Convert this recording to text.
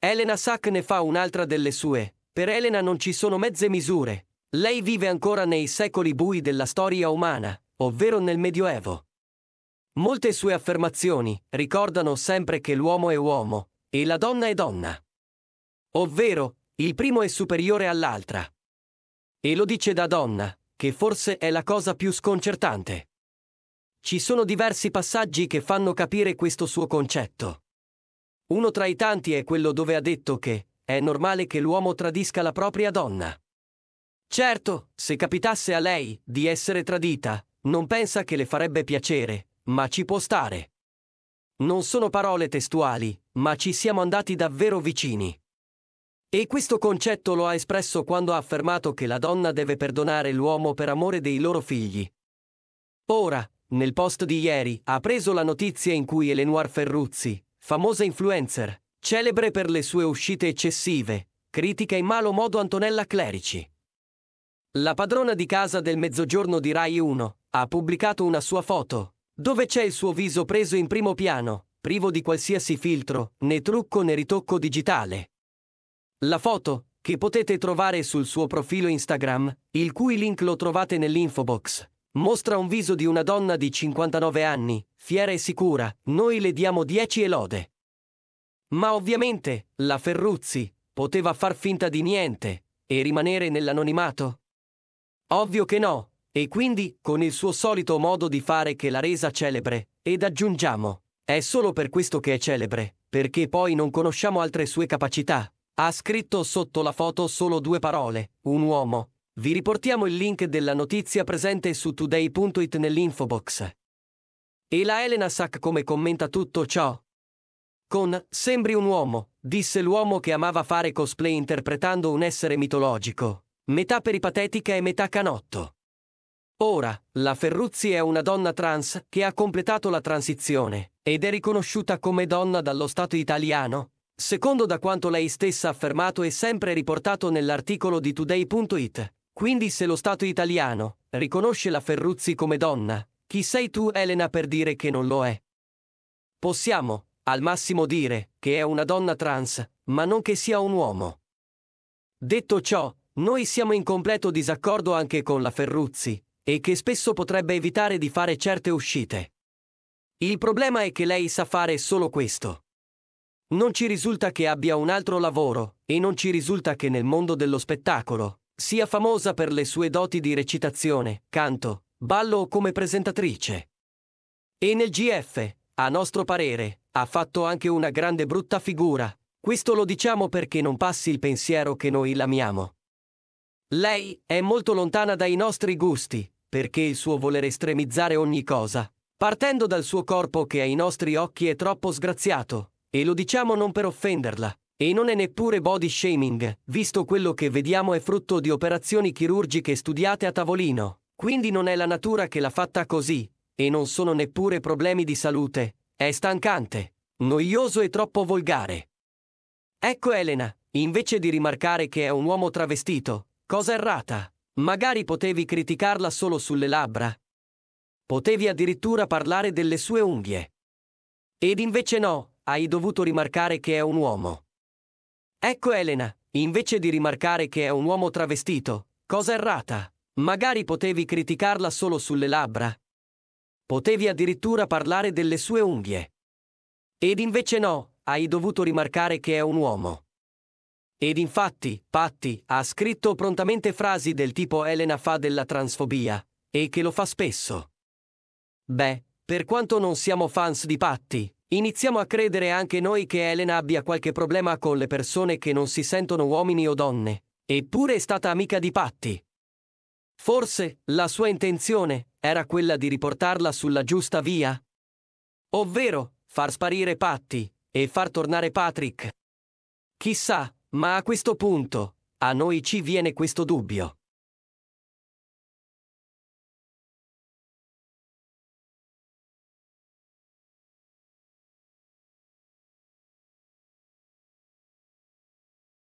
Elena Sack ne fa un'altra delle sue. Per Elena non ci sono mezze misure. Lei vive ancora nei secoli bui della storia umana, ovvero nel Medioevo. Molte sue affermazioni ricordano sempre che l'uomo è uomo e la donna è donna. Ovvero, il primo è superiore all'altra. E lo dice da donna, che forse è la cosa più sconcertante. Ci sono diversi passaggi che fanno capire questo suo concetto. Uno tra i tanti è quello dove ha detto che è normale che l'uomo tradisca la propria donna. Certo, se capitasse a lei di essere tradita, non pensa che le farebbe piacere, ma ci può stare. Non sono parole testuali, ma ci siamo andati davvero vicini. E questo concetto lo ha espresso quando ha affermato che la donna deve perdonare l'uomo per amore dei loro figli. Ora, nel post di ieri, ha preso la notizia in cui Elenoir Ferruzzi, famosa influencer, celebre per le sue uscite eccessive, critica in malo modo Antonella Clerici. La padrona di casa del mezzogiorno di Rai 1 ha pubblicato una sua foto, dove c'è il suo viso preso in primo piano, privo di qualsiasi filtro, né trucco né ritocco digitale. La foto, che potete trovare sul suo profilo Instagram, il cui link lo trovate nell'info box, Mostra un viso di una donna di 59 anni, fiera e sicura, noi le diamo 10 e lode. Ma ovviamente, la Ferruzzi, poteva far finta di niente e rimanere nell'anonimato? Ovvio che no, e quindi, con il suo solito modo di fare che l'ha resa celebre, ed aggiungiamo, è solo per questo che è celebre, perché poi non conosciamo altre sue capacità. Ha scritto sotto la foto solo due parole, un uomo, vi riportiamo il link della notizia presente su today.it nell'info box. E la Elena Sack come commenta tutto ciò? Con Sembri un uomo, disse l'uomo che amava fare cosplay interpretando un essere mitologico, metà peripatetica e metà canotto. Ora, la Ferruzzi è una donna trans che ha completato la transizione ed è riconosciuta come donna dallo Stato italiano, secondo da quanto lei stessa ha affermato e sempre riportato nell'articolo di today.it. Quindi se lo Stato italiano riconosce la Ferruzzi come donna, chi sei tu Elena per dire che non lo è? Possiamo, al massimo dire, che è una donna trans, ma non che sia un uomo. Detto ciò, noi siamo in completo disaccordo anche con la Ferruzzi, e che spesso potrebbe evitare di fare certe uscite. Il problema è che lei sa fare solo questo. Non ci risulta che abbia un altro lavoro, e non ci risulta che nel mondo dello spettacolo, sia famosa per le sue doti di recitazione, canto, ballo o come presentatrice. E nel GF, a nostro parere, ha fatto anche una grande brutta figura. Questo lo diciamo perché non passi il pensiero che noi l'amiamo. Lei è molto lontana dai nostri gusti, perché il suo voler estremizzare ogni cosa, partendo dal suo corpo che ai nostri occhi è troppo sgraziato, e lo diciamo non per offenderla, e non è neppure body shaming, visto quello che vediamo è frutto di operazioni chirurgiche studiate a tavolino, quindi non è la natura che l'ha fatta così, e non sono neppure problemi di salute, è stancante, noioso e troppo volgare. Ecco Elena, invece di rimarcare che è un uomo travestito, cosa errata, magari potevi criticarla solo sulle labbra. Potevi addirittura parlare delle sue unghie. Ed invece no, hai dovuto rimarcare che è un uomo. Ecco Elena, invece di rimarcare che è un uomo travestito, cosa errata. Magari potevi criticarla solo sulle labbra. Potevi addirittura parlare delle sue unghie. Ed invece no, hai dovuto rimarcare che è un uomo. Ed infatti, Patti ha scritto prontamente frasi del tipo Elena fa della transfobia, e che lo fa spesso. Beh, per quanto non siamo fans di Patti, Iniziamo a credere anche noi che Elena abbia qualche problema con le persone che non si sentono uomini o donne, eppure è stata amica di Patti. Forse la sua intenzione era quella di riportarla sulla giusta via? Ovvero far sparire Patti e far tornare Patrick? Chissà, ma a questo punto, a noi ci viene questo dubbio.